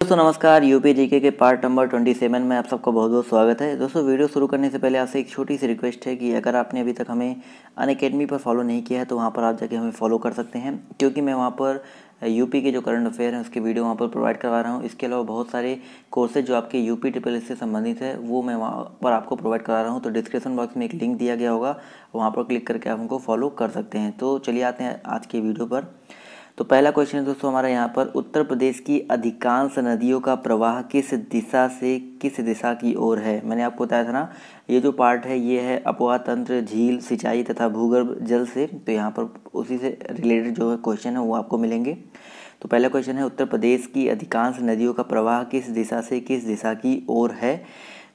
दोस्तों, नमस्कार। UP GK के पार्ट नंबर 27 में आप सबका बहुत बहुत स्वागत है। दोस्तों, वीडियो शुरू करने से पहले आपसे एक छोटी सी रिक्वेस्ट है कि अगर आपने अभी तक हमें अन अकेडमी पर फॉलो नहीं किया है तो वहाँ पर आप जाके हमें फॉलो कर सकते हैं। क्योंकि मैं वहाँ पर, यूपी के जो करंट अफेयर हैं, उसके वीडियो वहाँ पर प्रोवाइड करवा रहा हूँ। इसके अलावा बहुत सारे कोर्सेज जो आपके यूपी ट्रिपल से संबंधित है, वो मैं वहाँ पर आपको प्रोवाइड करा रहा हूँ। तो डिस्क्रिप्शन बॉक्स में एक लिंक दिया गया होगा। वहाँ पर क्लिक करके आप उनको फॉलो कर सकते हैं। तो चलिए आते हैं आज के वीडियो पर। तो पहला क्वेश्चन है दोस्तों हमारा यहाँ पर, उत्तर प्रदेश की अधिकांश नदियों का प्रवाह किस दिशा से, किस दिशा की ओर है? मैंने आपको बताया था ना, ये जो पार्ट है, ये है अपवा तंत्र, झील, सिंचाई तथा भूगर्भ जल से। तो यहाँ पर उसी से रिलेटेड जो क्वेश्चन है, वो आपको मिलेंगे। तो पहला क्वेश्चन है, उत्तर प्रदेश की अधिकांश नदियों का प्रवाह किस दिशा से, किस दिशा की ओर है?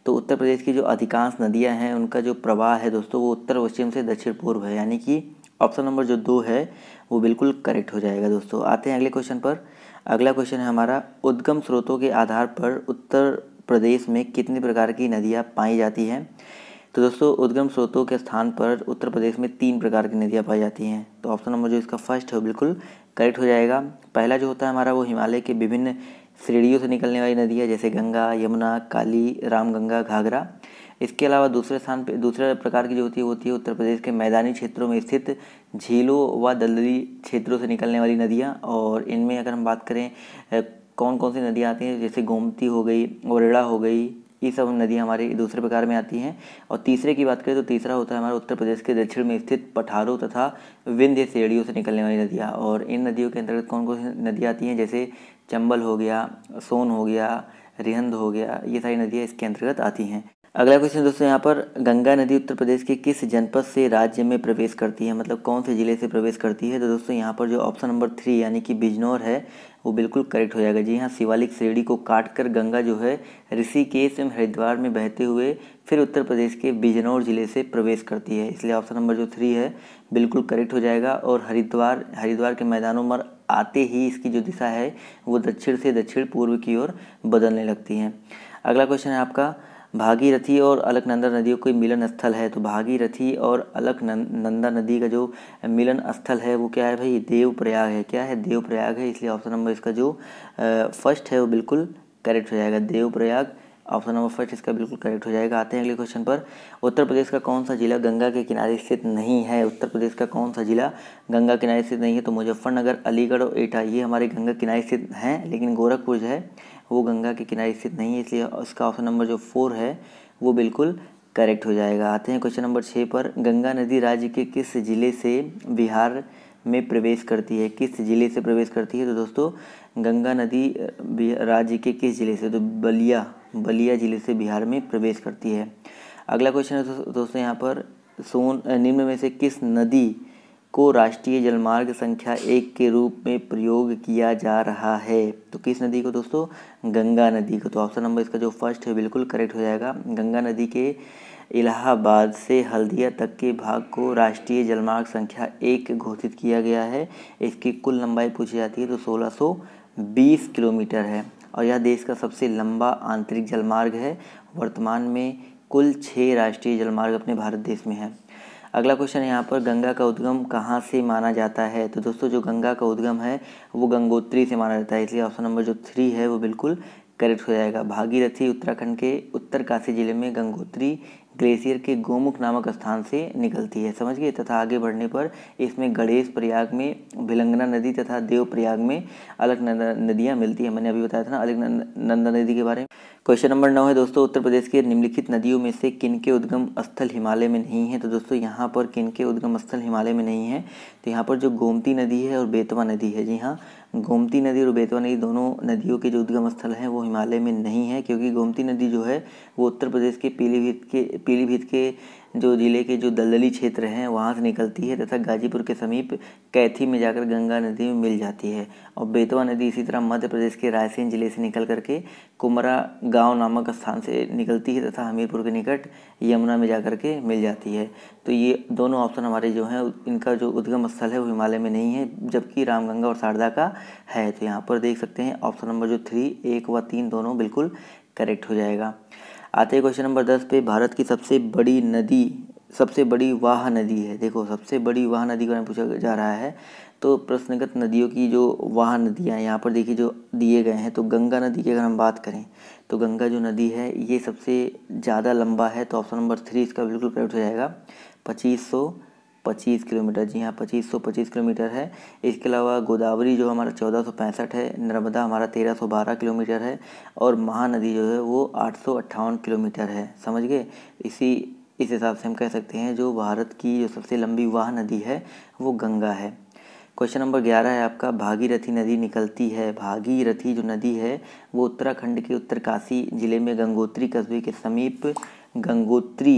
तो उत्तर प्रदेश की जो अधिकांश नदियाँ हैं, उनका जो प्रवाह है दोस्तों, वो उत्तर पश्चिम से दक्षिण पूर्व है, यानी कि ऑप्शन नंबर जो दो है, वो बिल्कुल करेक्ट हो जाएगा दोस्तों। आते हैं अगले क्वेश्चन पर। अगला क्वेश्चन है हमारा, उद्गम स्रोतों के आधार पर उत्तर प्रदेश में कितने प्रकार की नदियाँ पाई जाती हैं? तो दोस्तों, उद्गम स्रोतों के स्थान पर उत्तर प्रदेश में तीन प्रकार की नदियाँ पाई जाती हैं। तो ऑप्शन नंबर जो इसका फ़र्स्ट है बिल्कुल करेक्ट हो जाएगा। पहला जो होता है हमारा, वो हिमालय के विभिन्न श्रेणियों से निकलने वाली नदियाँ जैसे गंगा, यमुना, काली, रामगंगा, घाघरा। इसके अलावा दूसरे स्थान पर दूसरे प्रकार की जो होती है होती है उत्तर प्रदेश के मैदानी क्षेत्रों में स्थित झीलों व दलदली क्षेत्रों से निकलने वाली नदियाँ। और इनमें अगर हम बात करें कौन कौन सी नदियाँ आती हैं? जैसे गोमती हो गई, ओरेड़ा हो गई, ये सब नदियाँ हमारे दूसरे प्रकार में आती हैं। और तीसरे की बात करें तो तीसरा होता है हमारे उत्तर प्रदेश के दक्षिण में स्थित पठारों तथा विंध्य श्रेणियों से निकलने वाली नदियाँ। और इन नदियों के अंतर्गत कौन कौन सी नदियाँ आती हैं? जैसे चंबल हो गया, सोन हो गया, रिहंद हो गया, ये सारी नदियाँ इसके अंतर्गत आती हैं। अगला क्वेश्चन दोस्तों, यहाँ पर गंगा नदी उत्तर प्रदेश के किस जनपद से राज्य में प्रवेश करती है? मतलब कौन से ज़िले से प्रवेश करती है? तो दोस्तों, यहाँ पर जो ऑप्शन नंबर थ्री यानी कि बिजनौर है, वो बिल्कुल करेक्ट हो जाएगा। जी हाँ शिवालिक श्रेणी को काट कर गंगा जो है, ऋषिकेश एवं हरिद्वार में बहते हुए फिर उत्तर प्रदेश के बिजनौर ज़िले से प्रवेश करती है। इसलिए ऑप्शन नंबर जो थ्री है, बिल्कुल करेक्ट हो जाएगा और हरिद्वार हरिद्वार के मैदानों पर आते ही इसकी जो दिशा है, वो दक्षिण से दक्षिण पूर्व की ओर बदलने लगती है। अगला क्वेश्चन है आपका भागीरथी और अलकनंदा नदियों का मिलन स्थल है? तो भागीरथी और अलकनंदा नदी का जो मिलन स्थल है, वो क्या है भाई? देव प्रयाग है। क्या है? देव प्रयाग है, इसलिए ऑप्शन नंबर इसका जो फ़र्स्ट है वो बिल्कुल करेक्ट हो जाएगा। Devprayag option number first इसका बिल्कुल करेक्ट हो जाएगा। आते हैं अगले क्वेश्चन पर। उत्तर प्रदेश का कौन सा जिला गंगा के किनारे स्थित नहीं है? उत्तर प्रदेश का कौन सा जिला गंगा किनारे स्थित नहीं है? तो मुजफ्फरनगर, अलीगढ़ और एटा, ये हमारे गंगा किनारे स्थित हैं, लेकिन गोरखपुर जो है वो गंगा के किनारे स्थित नहीं है, इसलिए उसका ऑप्शन नंबर जो फोर है, वो बिल्कुल करेक्ट हो जाएगा। आते हैं क्वेश्चन नंबर छः पर। गंगा नदी राज्य के किस ज़िले से बिहार में प्रवेश करती है? किस ज़िले से प्रवेश करती है? तो दोस्तों, गंगा नदी राज्य के किस ज़िले से? तो बलिया बलिया ज़िले से बिहार में प्रवेश करती है। अगला क्वेश्चन है दोस्तों यहाँ पर। सोन निम्न में से किस नदी को राष्ट्रीय जलमार्ग संख्या एक के रूप में प्रयोग किया जा रहा है। तो किस नदी को दोस्तों? गंगा नदी को। तो ऑप्शन नंबर इसका जो फ़र्स्ट है, बिल्कुल करेक्ट हो जाएगा। गंगा नदी के इलाहाबाद से हल्दिया तक के भाग को राष्ट्रीय जलमार्ग संख्या एक घोषित किया गया है। इसकी कुल लंबाई पूछी जाती है तो 1620 किलोमीटर है। और यह देश का सबसे लंबा आंतरिक जलमार्ग है। वर्तमान में कुल छः राष्ट्रीय जलमार्ग अपने भारत देश में हैं। अगला क्वेश्चन है यहाँ पर, गंगा का उद्गम कहाँ से माना जाता है? तो दोस्तों, जो गंगा का उद्गम है, वो गंगोत्री से माना जाता है, इसलिए ऑप्शन नंबर जो थ्री है, वो बिल्कुल करेक्ट हो जाएगा। भागीरथी उत्तराखंड के उत्तरकाशी ज़िले में गंगोत्री ग्लेशियर के गोमुख नामक स्थान से निकलती है। समझ गए? तथा आगे बढ़ने पर इसमें गणेश प्रयाग में, भिलंगना नदी तथा देव प्रयाग में अलग नदियाँ मिलती हैं। मैंने अभी बताया था ना अलग नंदा नदी के बारे में। क्वेश्चन नंबर नौ है दोस्तों, उत्तर प्रदेश के निम्नलिखित नदियों में से किन के उद्गम स्थल हिमालय में नहीं है? तो दोस्तों, यहाँ पर किन के उद्गम स्थल हिमालय में नहीं है? तो यहाँ पर जो गोमती नदी है और बेतवा नदी है। जी हाँ गोमती नदी और बेतवा नदी दोनों नदियों के जो उद्गम स्थल हैं, वो हिमालय में नहीं है, क्योंकि गोमती नदी जो है, वो उत्तर प्रदेश के पीलीभीत के पीलीभीत के जो ज़िले के जो दलदली क्षेत्र हैं, वहाँ से निकलती है तथा गाजीपुर के समीप कैथी में जाकर गंगा नदी में मिल जाती है और बेतवा नदी इसी तरह मध्य प्रदेश के रायसेन ज़िले से निकल करके कुमरा गाँव नामक स्थान से निकलती है तथा हमीरपुर के निकट यमुना में जाकर के मिल जाती है। तो ये दोनों ऑप्शन हमारे जो हैं, इनका जो उद्गम स्थल है वो हिमालय में नहीं है, जबकि रामगंगा और शारदा का है। तो यहाँ पर देख सकते हैं, ऑप्शन नंबर जो थ्री एक व तीन दोनों बिल्कुल करेक्ट हो जाएगा। आते क्वेश्चन नंबर दस पे, भारत की सबसे बड़ी नदी, सबसे बड़ी वाह नदी है। देखो, सबसे बड़ी वाह नदी का पूछा जा रहा है तो प्रश्नगत नदियों की जो वाह नदियाँ यहाँ पर देखिए जो दिए गए हैं तो गंगा नदी की अगर हम बात करें तो गंगा जो नदी है, ये सबसे ज़्यादा लंबा है तो ऑप्शन नंबर थ्री इसका बिल्कुल करेक्ट हो जाएगा, पच्चीस सौ पच्चीस किलोमीटर, जी हाँ पच्चीस सौ पच्चीस किलोमीटर है। इसके अलावा गोदावरी जो हमारा चौदह सौ पैंसठ है, नर्मदा हमारा तेरह सौ बारह किलोमीटर है और महानदी जो है वो आठ सौ अट्ठावन किलोमीटर है। समझ गए? इसी, इस हिसाब से हम कह सकते हैं जो भारत की जो सबसे लंबी वाह नदी है, वो गंगा है। क्वेश्चन नंबर ग्यारह है आपका, भागीरथी नदी निकलती है। भागीरथी जो नदी है, वो उत्तराखंड के उत्तरकाशी ज़िले में गंगोत्री कस्बे के समीप गंगोत्री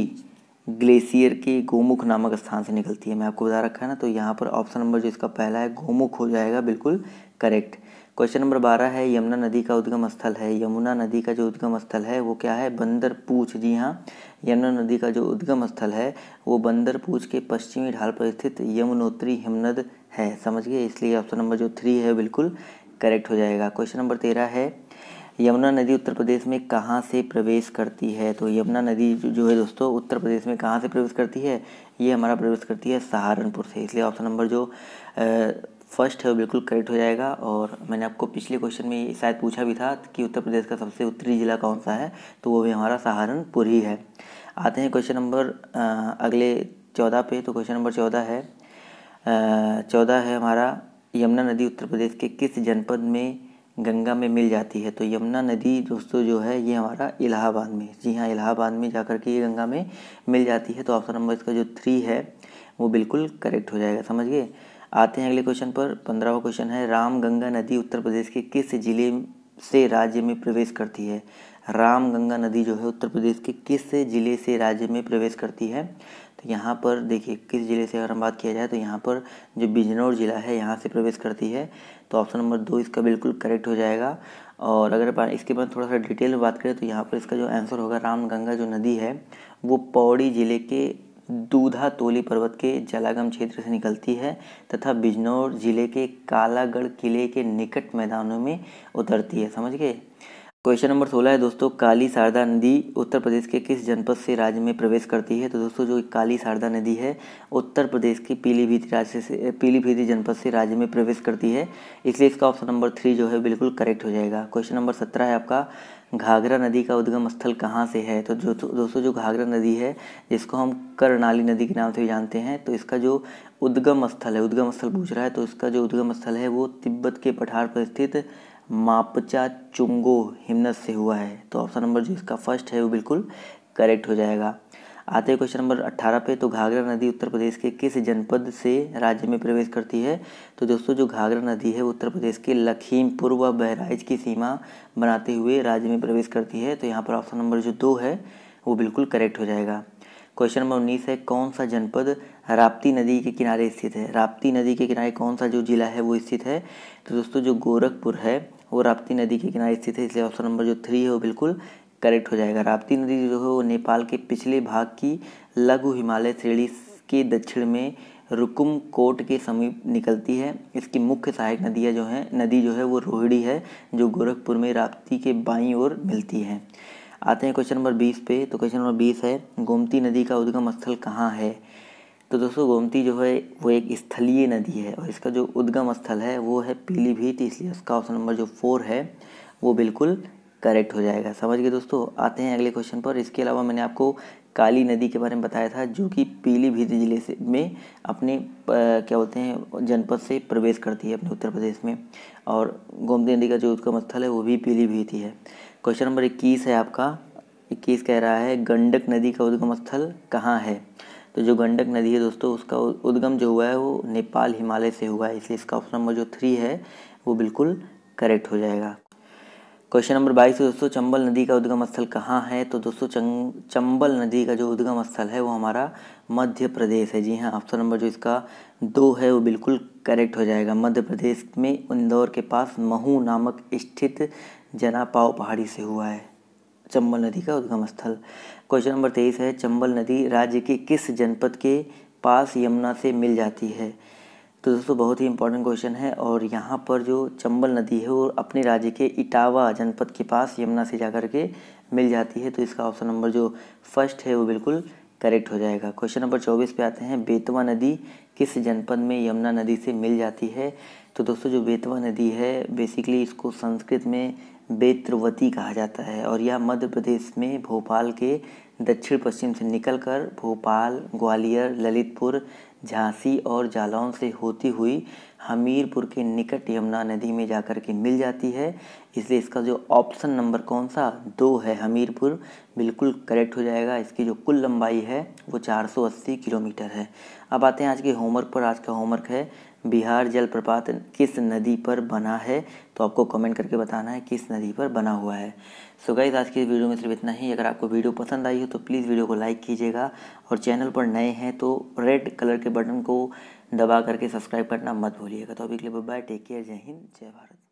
ग्लेशियर के गोमुख नामक स्थान से निकलती है। मैं आपको बता रखा है ना तो यहाँ पर ऑप्शन नंबर जो इसका पहला है, गोमुख हो जाएगा, बिल्कुल करेक्ट। क्वेश्चन नंबर बारह है, यमुना नदी का उद्गम स्थल है। यमुना नदी का जो उद्गम स्थल है, वो क्या है? बंदर पूछ जी हाँ यमुना नदी का जो उद्गम स्थल है, वो बंदर पूछ के पश्चिमी ढाल पर स्थित यमुनोत्री हिमनद है। समझ गए इसलिए ऑप्शन नंबर जो थ्री है, बिल्कुल करेक्ट हो जाएगा। क्वेश्चन नंबर तेरह है यमुना नदी उत्तर प्रदेश में कहाँ से प्रवेश करती है? तो यमुना नदी जो है दोस्तों, उत्तर प्रदेश में कहाँ से प्रवेश करती है? ये हमारा प्रवेश करती है सहारनपुर से। इसलिए ऑप्शन नंबर जो फ़र्स्ट है वो बिल्कुल करेक्ट हो जाएगा। और मैंने आपको पिछले क्वेश्चन में शायद पूछा भी था कि उत्तर प्रदेश का सबसे उत्तरी ज़िला कौन सा है? तो वो भी हमारा सहारनपुर ही है। आते हैं क्वेश्चन नंबर अगले चौदह पे। तो क्वेश्चन नंबर चौदह है। चौदह है हमारा यमुना नदी उत्तर प्रदेश के किस जनपद में गंगा में मिल जाती है। तो यमुना नदी दोस्तों जो है, ये हमारा इलाहाबाद में, जी हाँ इलाहाबाद में जाकर के ये गंगा में मिल जाती है। तो ऑप्शन नंबर इसका जो थ्री है, वो बिल्कुल करेक्ट हो जाएगा, समझ गए? आते हैं अगले क्वेश्चन पर। पंद्रहवा क्वेश्चन है, राम गंगा नदी उत्तर प्रदेश के किस ज़िले से राज्य में प्रवेश करती है? राम गंगा नदी जो है, उत्तर प्रदेश के किस ज़िले से राज्य में प्रवेश करती है? यहाँ पर देखिए, किस ज़िले से अगर हम बात किया जाए तो यहाँ पर जो बिजनौर ज़िला है, यहाँ से प्रवेश करती है तो ऑप्शन नंबर दो इसका बिल्कुल करेक्ट हो जाएगा। और अगर इसके बाद थोड़ा सा डिटेल में बात करें तो यहाँ पर इसका जो आंसर होगा रामगंगा जो नदी है, वो पौड़ी ज़िले के दूधा तोली पर्वत के जलागम क्षेत्र से निकलती है तथा बिजनौर ज़िले के कालागढ़ किले के निकट मैदानों में उतरती है। समझ गए? क्वेश्चन नंबर सोलह है दोस्तों, काली शारदा नदी उत्तर प्रदेश के किस जनपद से राज्य में प्रवेश करती है? तो दोस्तों, जो काली शारदा नदी है, उत्तर प्रदेश की पीलीभीत राज्य से पीलीभीत जनपद से राज्य में प्रवेश करती है। इसलिए इसका ऑप्शन नंबर थ्री जो है, बिल्कुल करेक्ट हो जाएगा। क्वेश्चन नंबर सत्रह है आपका, घाघरा नदी का उद्गम स्थल कहाँ से है? तो जो, दोस्तों, जो घाघरा नदी है, जिसको हम करनाली नदी के नाम से भी जानते हैं तो इसका जो उद्गम स्थल है, उद्गम स्थल पूछ रहा है तो इसका जो उद्गम स्थल है, वो तिब्बत के पठार पर स्थित मापचा चुंगो हिमनत से हुआ है। तो ऑप्शन नंबर जो इसका फ़र्स्ट है, वो बिल्कुल करेक्ट हो जाएगा। आते हैं क्वेश्चन नंबर अट्ठारह पे। तो घाघरा नदी उत्तर प्रदेश के किस जनपद से राज्य में प्रवेश करती है? तो दोस्तों, जो घाघरा नदी है उत्तर प्रदेश के लखीमपुर व बहराइच की सीमा बनाते हुए राज्य में प्रवेश करती है। तो यहाँ पर ऑप्शन नंबर जो दो है, वो बिल्कुल करेक्ट हो जाएगा। क्वेश्चन नंबर उन्नीस है, कौन सा जनपद राप्ती नदी के किनारे स्थित है? राप्ती नदी के किनारे कौन सा जो जिला है, वो स्थित है? तो दोस्तों, जो गोरखपुर है, वो राप्ती नदी के किनारे स्थित है, इसलिए ऑप्शन नंबर जो थ्री है, वो बिल्कुल करेक्ट हो जाएगा। राप्ती नदी जो है, वो नेपाल के पिछले भाग की लघु हिमालय श्रेणी के दक्षिण में रुकुम कोट के समीप निकलती है। इसकी मुख्य सहायक नदियाँ जो हैं, नदी जो है, वो रोहिड़ी है, जो गोरखपुर में राप्ती के बाईं ओर मिलती है। आते हैं क्वेश्चन नंबर बीस पे तो क्वेश्चन नंबर बीस है, गोमती नदी का उद्गम स्थल कहाँ है? तो दोस्तों, गोमती जो है, वो एक स्थलीय नदी है और इसका जो उद्गम स्थल है, वो है पीलीभीत, इसलिए उसका ऑप्शन नंबर जो फोर है, वो बिल्कुल करेक्ट हो जाएगा। समझ गए दोस्तों? आते हैं अगले क्वेश्चन पर। इसके अलावा मैंने आपको काली नदी के बारे में बताया था, जो कि पीलीभीत ज़िले से, में अपने क्या बोलते हैं, जनपद से प्रवेश करती है अपने उत्तर प्रदेश में और गोमती नदी का जो उद्गम स्थल है, वो भी पीलीभीत ही है। क्वेश्चन नंबर इक्कीस है आपका। इक्कीस कह रहा है, गंडक नदी का उद्गम स्थल कहाँ है? तो जो गंडक नदी है दोस्तों, उसका उद्गम जो हुआ है, वो नेपाल हिमालय से हुआ है, इसलिए इसका ऑप्शन नंबर जो थ्री है, वो बिल्कुल करेक्ट हो जाएगा। क्वेश्चन नंबर बाईस दोस्तों, चंबल नदी का उद्गम स्थल कहाँ है? तो दोस्तों चंबल नदी का जो उद्गम स्थल है, वो हमारा मध्य प्रदेश है। जी हाँ ऑप्शन नंबर जो इसका दो है, वो बिल्कुल करेक्ट हो जाएगा। मध्य प्रदेश में इंदौर के पास महू नामक स्थित जनापाव पहाड़ी से हुआ है, चंबल नदी का उद्गम स्थल। क्वेश्चन नंबर तेईस है, चंबल नदी राज्य के किस जनपद के पास यमुना से मिल जाती है? तो दोस्तों, बहुत ही इंपॉर्टेंट क्वेश्चन है और यहाँ पर जो चंबल नदी है, वो अपने राज्य के इटावा जनपद के पास यमुना से जाकर के मिल जाती है। तो इसका ऑप्शन नंबर जो फ़र्स्ट है, वो बिल्कुल करेक्ट हो जाएगा। क्वेश्चन नंबर चौबीस पे आते हैं। बेतवा नदी किस जनपद में यमुना नदी से मिल जाती है? तो दोस्तों, जो बेतवा नदी है बेसिकली इसको संस्कृत में बेत्रवती कहा जाता है और यह मध्य प्रदेश में भोपाल के दक्षिण पश्चिम से निकलकर भोपाल, ग्वालियर, ललितपुर झांसी और जालौन से होती हुई हमीरपुर के निकट यमुना नदी में जाकर के मिल जाती है। इसलिए इसका जो ऑप्शन नंबर कौन सा? दो है हमीरपुर। बिल्कुल करेक्ट हो जाएगा। इसकी जो कुल लंबाई है, वो 480 किलोमीटर है। अब आते हैं आज के होमवर्क पर। आज का होमवर्क है, बिहार जलप्रपात किस नदी पर बना है? तो आपको कमेंट करके बताना है, किस नदी पर बना हुआ है। सो गाइज़ आज की वीडियो में सिर्फ़ इतना ही। अगर आपको वीडियो पसंद आई हो तो प्लीज़ वीडियो को लाइक कीजिएगा। और चैनल पर नए हैं तो रेड कलर के बटन को दबा करके सब्सक्राइब करना मत भूलिएगा। तो अभी के लिए बाय टेक केयर जय हिंद, जय भारत।